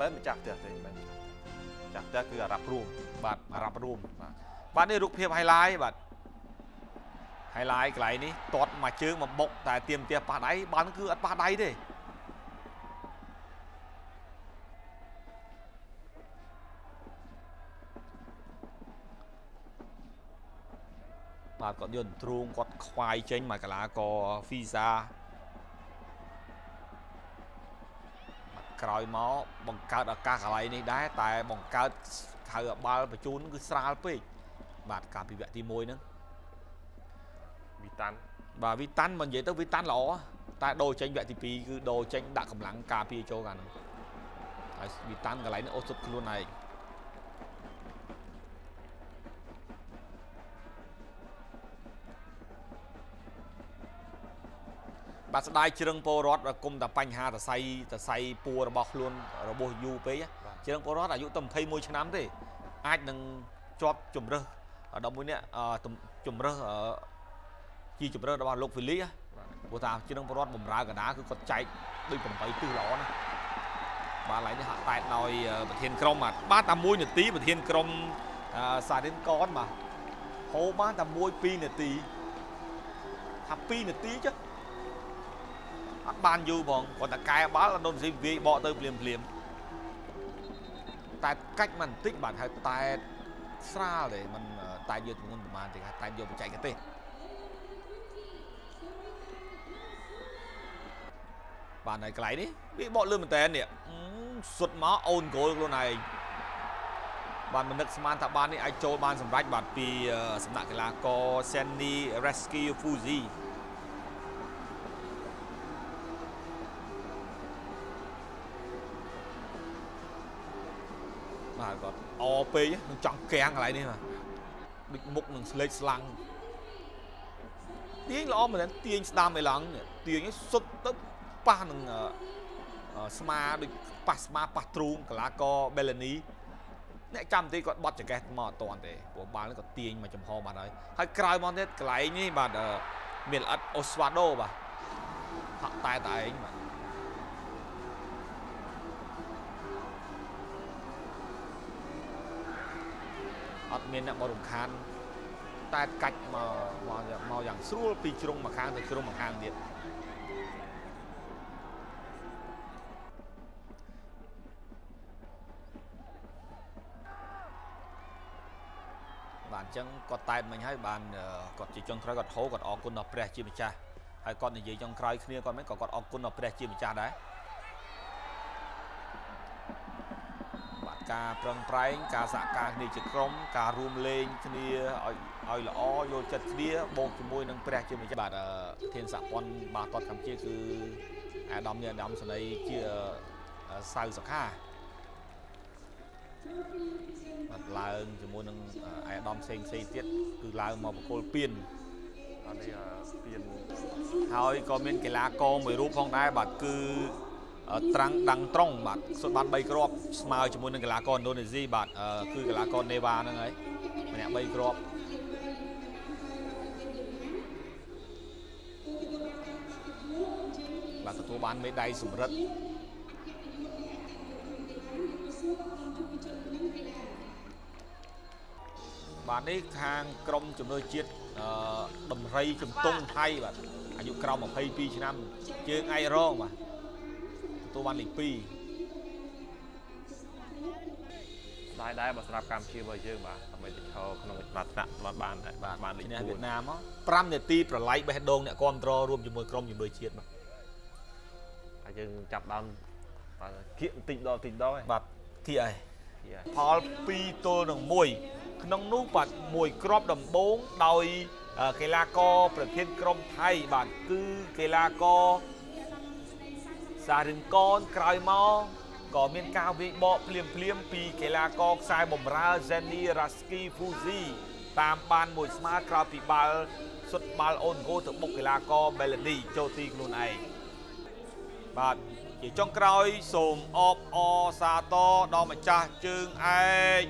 មិនម្ចាស់ផ្ទះទេមិនម្ចាស់ផ្ទះគឺអារ៉ាប់រួមបាទអារ៉ាប់រួមបាទបាទនេះរូបភាព highlight បាទ highlight កន្លែងនេះទាត់មួយជើងមកបុកតែទៀមផ្ទះប៉ះដៃបាល់គឺអត់ប៉ះដៃទេបាទគាត់យន្តទ្រូងគាត់ខ្វាយចេញមកកលាក Visa ក្រោយមកបង្កើតឱកាសកន្លែងនេះដែរតែបង្កើតហៅបាល់បញ្ជូនគឺស្រាលពេកបាទកាលពីវគ្គទី1ហ្នឹងវីតាន់បាទវីតាន់មកនិយាយទៅវីតាន់ល្អតែដូរចេញវគ្គទី2គឺដូរចេញដាក់កម្លាំងការពារចូលកាលហ្នឹងហើយវីតាន់កន្លែងនេះអូសុទ្ធខ្លួនឯង បាទស្ដាយជ្រឹងពលរដ្ឋគុំតែបញ្ហាតសៃតសៃពួររបស់ខ្លួនរបស់យូពេកជ្រឹងពលរដ្ឋអាយុតែ21ឆ្នាំទេអាចនឹងជាប់ជំរឹះដល់មួយនេះជំរឹះជាជំរឹះរបស់លោកហ្វីលីព្រោះថាជ្រឹងពលរដ្ឋបំរើកណ្ដាលគឺគាត់ចែកដូច8ទិសល្អណាស់បាទឡើយនេះហាក់តែដោយប្រធានក្រុមបាទតែ1នាទីប្រធានក្រុមសារិនកនបាទហូបបានតែ1 2នាទីថា2នាទីចុះ អត់បានយូរផងគាត់តែកែបាល់អនុនស៊ីវាយបកទៅភ្លាមភ្លាមតែកាច់មិនបន្តិចបាទហើយតែស្រាលទេมันតែយកទម្ងន់ប្រហែលទេតែយកបច្ចេកទេសបាទនៅកន្លែងនេះវាបកលឿនមែនតើនេះសុទ្ធមកអូនគោលខ្លួនឯងបានមនឹកស្មានថាបាននេះអាចចូលបានសម្រេចបាទពីសំណាក់កីឡាករ Sandy Rescue Fuji បាទគាត់អពេកនឹងចង់កាំងកន្លែងនេះបាទដូចមុខនឹងស្លេកស្លាំងទាញល្អមែនទាញស្ដាំឯឡើងទាញសុទ្ធទៅប៉ះនឹងស្មាដូចប៉ះស្មាប៉ះទ្រូងកលាករបេឡានីអ្នកចាំទីគាត់បត់ចកេះមកអត់តាន់ទេព្រោះបាល់នេះគាត់ទាញមកចំហបាត់ហើយហើយក្រោយមកទៀតកន្លែងនេះបាទមានល្អិតអូស្វាដូបាទហាក់តែតែឯងបាទ ត់មានអ្នកមករំខានតែកាច់មកមកមកយ៉ាងស្រួលពីជ្រុងមួយខាងទៅជ្រុងមួយខាងទៀតបាទអញ្ចឹងគាត់តែតមិញហើយបានគាត់ជាចុងក្រោយគាត់ហៅគាត់អរគុណដល់ព្រះជាម្ចាស់ហើយគាត់និយាយចុងក្រោយគ្នាគាត់មិនក៏គាត់អរគុណដល់ព្រះជាម្ចាស់ដែរ ការប្រឹងប្រែងការសហការគ្នាជាក្រុមការរួមលេងគ្នាឲ្យឲ្យល្អយល់ចិត្តគ្នាបូកជាមួយនឹងព្រះជាម្ចាស់បាទធានសហព័ន្ធបាល់ទាត់កម្ពុជាគឺអាដាមនេះអាដាមសនីជាសៅសខាបាទឡើងជាមួយនឹងអាដាមផ្សេងផ្សេងទៀតគឺឡើងមកបកគលពៀនអានេះពៀនហើយក៏មានកីឡាករមួយរូបផងដែរបាទគឺ ត្រាំងដាំងត្រង់បាទសុទ្ធបាន3គ្រាប់ស្មើជាមួយនឹងកីឡាករឥណ្ឌូនេស៊ីបាទគឺកីឡាករនេវ៉ាហ្នឹងហើយម្នាក់3គ្រាប់បាទទទួលបានមេដាយសម្រិទ្ធបាទនេះខាងក្រមជំនួយជាតិអឺដំរីជំទង់ថៃបាទអាយុក្រោម22ឆ្នាំជើងឯករងបាទ ទទួលបានលេខ2ស្ដាយដែរបើសម្រាប់កម្ពុជារបស់យើងបាទដើម្បីទៅឈរក្នុងប្រាថ្នាក់បានបានដែរបាទបានលេខ4វៀតណាមមក5នាទីប្រឡ័យបេះដូងអ្នកគ្រប់គ្រងរួមជាមួយក្រុមជំនួយជាតិបាទហើយយើងចាប់ដើមបាទគៀកបន្តិចដល់បន្តិចដល់បាទគៀកហើយផល2ទល់នឹង1ក្នុងនោះបាទមួយគ្រាប់ដំបូងដោយកីឡាករប្រធានក្រុមថៃបាទគឺកីឡាករ សារិនកនក្រោយមកក៏មានការវាយបកភ្លាមភ្លាមពីកីឡាករខ្សែបំរើ Zeni Raski Fuzi តាមបានមួយស្មើក្រោយពីបាល់សុទ្ធបាល់អូនគោទៅបុកកីឡាករ Melody ចូលទីខ្លួនឯងបាទជាចុងក្រោយសូមអបអសាទរដល់ម្ចាស់ជើងឯក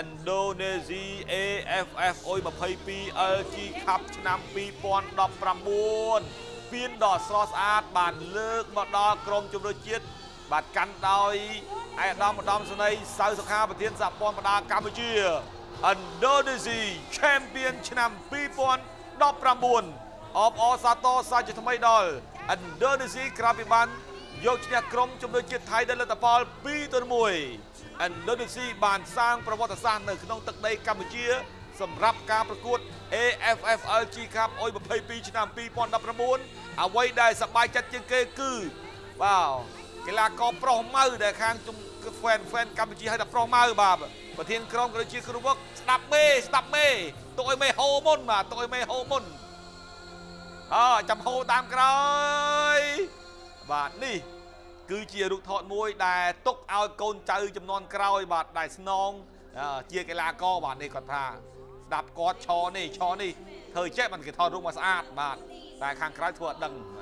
Indonesia AFF អុយ22 LG Cup ឆ្នាំ2019 ពៀនដ៏ស្រស់ស្អាត បានលើកមកដល់ក្រុមជម្រើសជាតិបបាទកាន់ដោយឯកឧត្តមឧត្តមសេនីយ៍សៅសុខាប្រធានសហព័ន្ធបដាកម្ពុជា Indonesia Champion ឆ្នាំ2019អបអរសាទរសាជាថ្មីដល់ Indonesia ក្រៅពីបានយកឈ្នះក្រុមជំនួយជាតិថៃដោយលទ្ធផល2ទៅ1 Indonesia បានសាងប្រវត្តិសាស្ត្រនៅក្នុងទឹកដីកម្ពុជា សម្រាប់ការប្រកួត AFFL G Cup អុយ22 ឆ្នាំ2019អ្វីដែលសប្បាយចិត្តជាងគេគឺបាទកីឡាករប្រុសម៉ៅដែលខាងជំ fan fan កម្ពុជាហៅថាប្រុសម៉ៅបាទប្រធានក្រុមក៏ដូចជាគ្រូវឹកស្ដាប់មេស្ដាប់មេទុកឲ្យមេហូរមុនបាទទុកឲ្យមេហូរមុនអើចាំហូរតាមក្រោយបាទនេះគឺជារូបថតមួយដែលទុកឲ្យកូនចៅចំនួនក្រោយបាទដែលស្នងអឺជាកីឡាករបាទនេះគាត់ថា ស្ដាប់គាត់ឈរនេះឈរនេះធ្វើចេះមិនគេថតរូបមកស្អាតបាទតែខាងក្រៅធ្វើអត់ដឹងបាទ